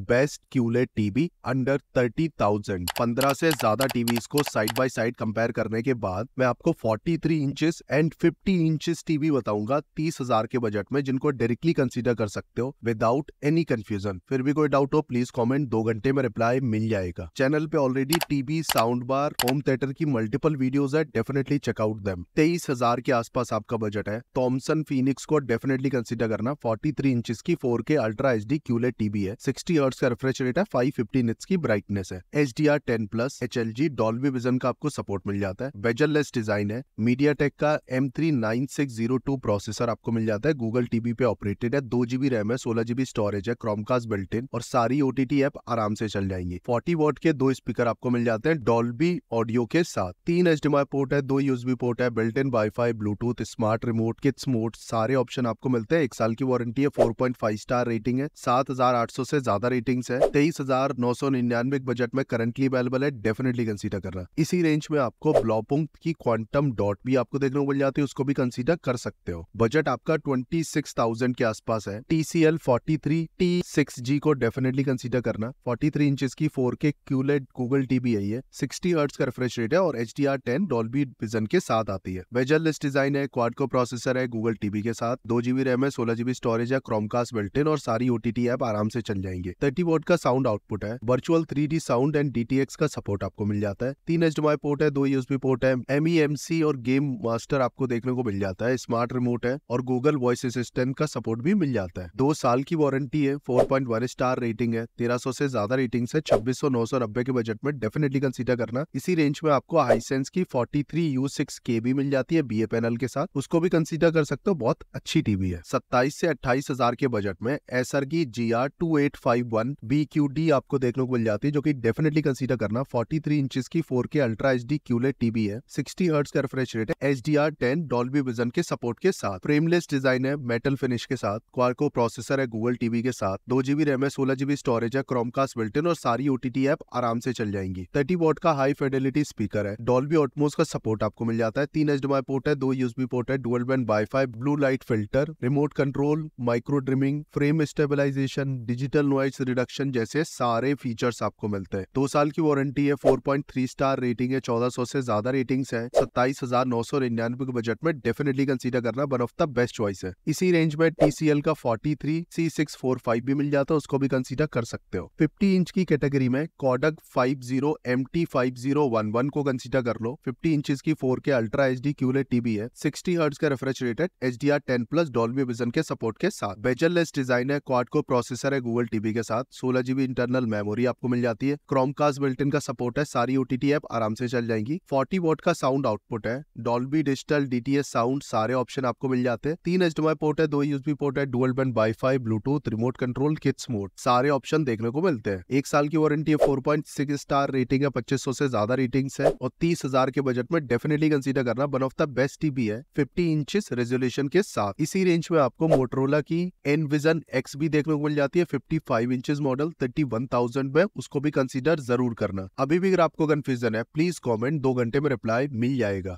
Best QLED TV under thirty thousand. पंद्रह से ज़्यादा टीवी को साइड बाय साइड कंपेयर करने के बाद मैं आपको 43 three inches and 50 inches TV बताऊँगा तीस हज़ार के बजट में, जिनको डायरेक्टली कंसीडर कर सकते हो विदाउट एनी कंफ्यूजन फिर भी कोई डाउट हो प्लीज़ कॉमेंट दो घंटे में रिप्लाई मिल जाएगा। चैनल पे already TV sound bar home theatre की मल्टीपल वीडियोस है डेफिनेटली चेकआउट देम तेईस हज़ार के आसपास आपका बजट है थॉमसन फीनिक्स को डेफिनेटली कंसिडर करना। 43 इंचेस की 4K ultra H D QLED TV है 60 हर्ट्ज का रिफ्रेश रेट है 550 निट्स की ब्राइटनेस है। H D R ten plus H L G Dolby Vision का आपको सपोर्ट मिल जाता है। बेजल लेस डिज़ाइन है। मीडिया टेक का M three nine six zero two processor आपको मिल जाता है। गूगल टीवी पे ऑपरेटेड है। दो जीबी रैम है सोलह जीबी स्टोरेज है क्रोमकास्ट बिल्ट इन और सारी ओटीटी ऐप आराम से चल जाएँगी। फोर्टी वोट के दो स्पीकर आपको मिल जाते हैं डॉल्बी ऑडियो के साथ। तीन एच पोर्ट है दो यूएसबी पोर्ट है built in wifi Bluetooth smart remote kids mode सारे ऑप्शन आपको मिलते हैं। एक साल की वारंटी है 4.5 स्टार रेटिंग है। 7,800 से ज़्यादा रेटिंग्स है। तेईस हज़ार नौ सौ निन्यानवे बजट में करंटली अवेलेबल है। डेफिनेटली कंसीडर कर रहा है इसी रेंज में आपको ब्लॉपुंग की क्वांटम डॉट भी आपको देखने को मिल जाती है। उसको भी कंसीडर कर सकते हो। बजट आपका ट्वेंटी सिक्स थाउज़ेंड के आसपास है। TCL forty three T six G को डेफिनेटली कंसीडर करना। फोर्टी थ्री इंचेस की four K QLED Google TV है। सिक्सटी हर्ट्स का रिफ्रेश रेट है और H D R ten Dolby Vision के साथ आती है। वेजल लिस्ट डिज़ाइन है क्वाड को प्रोसेसर है गूगल टीवी के साथ। दो जीबी रैम है, सोलह जीबी स्टोरेज है क्रोमकास्ट बिल्ट और सारी ओटीटी ऐप आराम से चल जाएँगे। थर्टी वोट का साउंड आउटपुट है। Virtual three sound and DTX का सपोर्ट आपको मिल जाता है। तीन एच पोर्ट है, दो यूएसबी पोर्ट है एमईएमसी और गेम मास्टर आपको देखने को मिल जाता है। स्मार्ट रिमोट है और गूगल वॉइस असिस्टेंट का सपोर्ट भी मिल जाता है। दो साल की वारंटी है, four point one star rating है, तेरह सौ से ज़्यादा रेटिंग है, छब्बीस सौ नौ सौ नब्बे के बजट में डेफिनेटली कंसीडर करना। इसी रेंज में आपको हाईसेंस की फोर्टी थ्री यू सिक्स के भी मिल जाती है बी ए पैनल के साथ। उसको भी कंसीडर कर सकते हो, बहुत अच्छी टीवी है। सत्ताईस से अट्ठाईस हज़ार के बजट में एसर की G R two eight five one B Q D आपको देखने को मिल जाती है, जो कि डेफिनेटली कंसीडर करना। 43 थ्री इंचेस की 4K ultra H D QLED TV है। 60 हर्ट्ज का रिफ्रेश रेट है। H D R ten Dolby vision के सपोर्ट के साथ। फ्रेमलेस डिज़ाइन है मेटल फिनिश के साथ। क्वारको प्रोसेसर है गूगल टीवी के साथ। दो जीबी रैम है, सोलह जीबी स्टोरेज है क्रोमकास्ट बिल्ट और सारी ओटीटी ऐप आराम से चल जाएँगी। थर्टी वोट का हाई फेडेलिटी स्पीकर है। डॉल्बी ऑटमोस का सपोर्ट आपको मिल जाता है। तीन एच पोर्ट है, दो यूएसबी पोर्ट है dual band wifi blue light filter remote control micro dimming frame stabilisation digital noise reduction जैसे सारे फीचर्स आपको मिलते हैं। दो साल की वारंटी है 4.3 स्टार रेटिंग है 1400 से ज़्यादा रेटिंग्स है, सत्ताईस हज़ार नौ सौ निन्यानवे के बजट में डेफिनेटली कंसीडर करना one of the best choice है। इसी रेंज में टीसीएल का 43 C645 भी मिल जाता है, उसको भी कंसीडर कर सकते हो। 50 इंच की कैटेगरी में कॉडक 50 MT5011 को कंसीडर कर लो। फिफ्टी इंच की four K ultra H D QLED TV है 60 हर्ट्ज का रिफ्रेश रेट है H D R ten plus Dolby vision के सपोर्ट के साथ। बेजल लेस डिज़ाइन है क्वाड को प्रोसेसर है गूगल टीवी के साथ। सोलह जीबी इंटरनल मेमोरी आपको मिल जाती है। क्रोमकास्ट बिल्ट का सपोर्ट है। सारी ओटीटी ऐप आराम से चल जाएँगी। 40 वोट का साउंड आउटपुट है। डॉल्बी डिजिटल डीटीएस साउंड सारे ऑप्शन आपको मिल जाते हैं। तीन एच पोर्ट है, दो यूएसबी पोर्ट है dual band wifi bluetooth remote control kids mode सारे ऑप्शन देखने को मिलते हैं। एक साल की वारंटी है फोर स्टार रेटिंग है, पच्चीस से ज़्यादा रेटिंग है और तीस के बजट में डेफिनेटली कंसीडर करना one of the best TV है फिफ्टी इंच रेजोल्यूशन के साथ। इसी रेंज में आपको मोटरोला की एनविजन एक्स भी देखने को मिल जाती है fifty five inches model thirty one thousand में उसको भी कंसिडर ज़रूर करना। अभी भी अगर आपको कंफ्यूजन है प्लीज़ कॉमेंट दो घंटे में रिप्लाई मिल जाएगा।